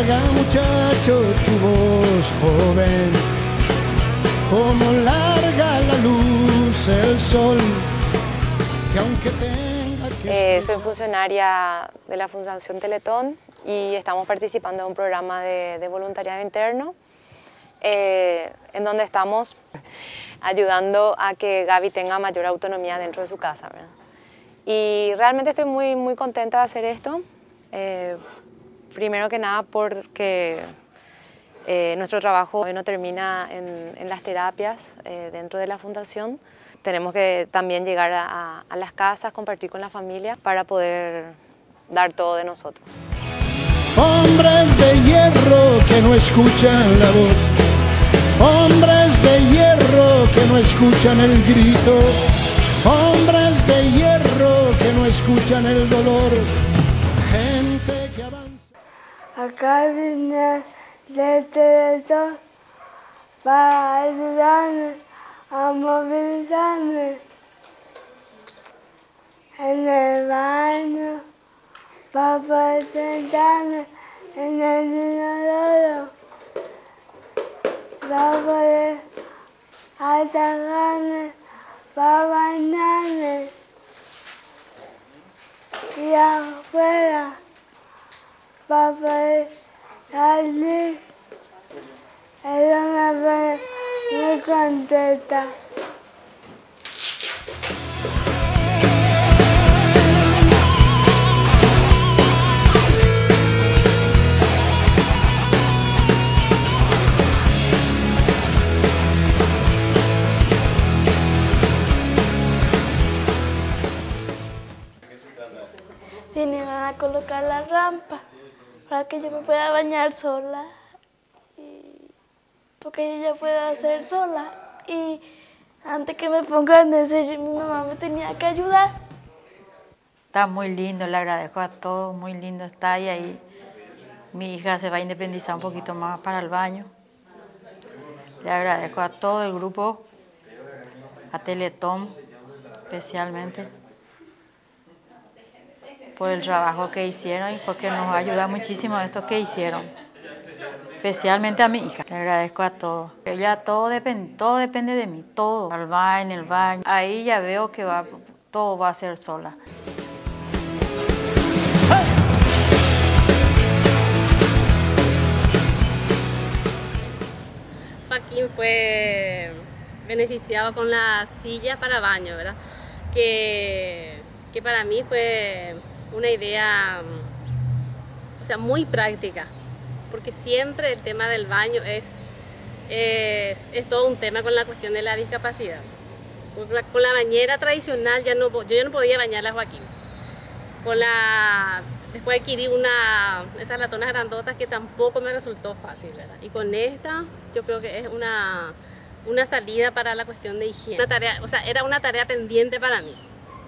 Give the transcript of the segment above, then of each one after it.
larga muchacho tu voz joven, como larga la luz el sol, que aunque tenga que... Eh, soy funcionaria de la Fundación Teletón y estamos participando en un programa de, de voluntariado interno eh, en donde estamos ayudando a que Gaby tenga mayor autonomía dentro de su casa. ¿verdad? Y realmente estoy muy, muy contenta de hacer esto. Eh, primero que nada porque eh, nuestro trabajo hoy no termina en, en las terapias eh, dentro de la fundación. Tenemos que también llegar a, a las casas, compartir con la familia para poder dar todo de nosotros. Hombres de hierro que no escuchan la voz. Hombres de hierro que no escuchan el grito. Hombres de hierro que no escuchan el dolor. Gente. Acá vine de Teletón para ayudarme a movilizarme en el baño para poder sentarme en el inodoro para poder atacarme para bañarme y afuera poder salir. Eso me pone muy contenta. Vinieron a colocar la rampa para que yo me pueda bañar sola, y porque yo ya puedo hacer sola. Y antes que me pongan ese, mi mamá me tenía que ayudar. Está muy lindo, le agradezco a todos, muy lindo está y ahí mi hija se va a independizar un poquito más para el baño. Le agradezco a todo el grupo, a Teletón especialmente, por el trabajo que hicieron y porque nos ayuda muchísimo esto que hicieron. Especialmente a mi hija. Le agradezco a todos. Ella todo depende, todo depende de mí, todo. Al baño, el baño. Ahí ya veo que va, todo va a ser sola. Joaquín fue beneficiado con la silla para baño, ¿verdad? Que, que para mí fue una idea, o sea, muy práctica, porque siempre el tema del baño es, es, todo un tema con la cuestión de la discapacidad. Con la, con bañera tradicional ya no, yo ya no podía bañar a Joaquín. Con la Después adquirí una, esas latonas grandotas que tampoco me resultó fácil, ¿verdad? Y con esta yo creo que es una, una salida para la cuestión de higiene. Una tarea, o sea, era una tarea pendiente para mí,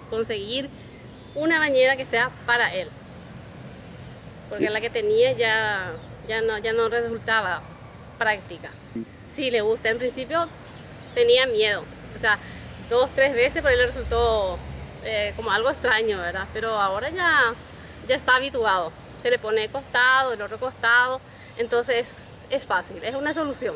conseguir una bañera que sea para él. Porque la que tenía ya, ya, no, ya no resultaba práctica. Sí, le gusta. En principio tenía miedo. O sea, dos, tres veces, pero él resultó eh, como algo extraño, ¿verdad? Pero ahora ya ya está habituado. Se le pone costado, el otro costado, entonces es fácil, es una solución.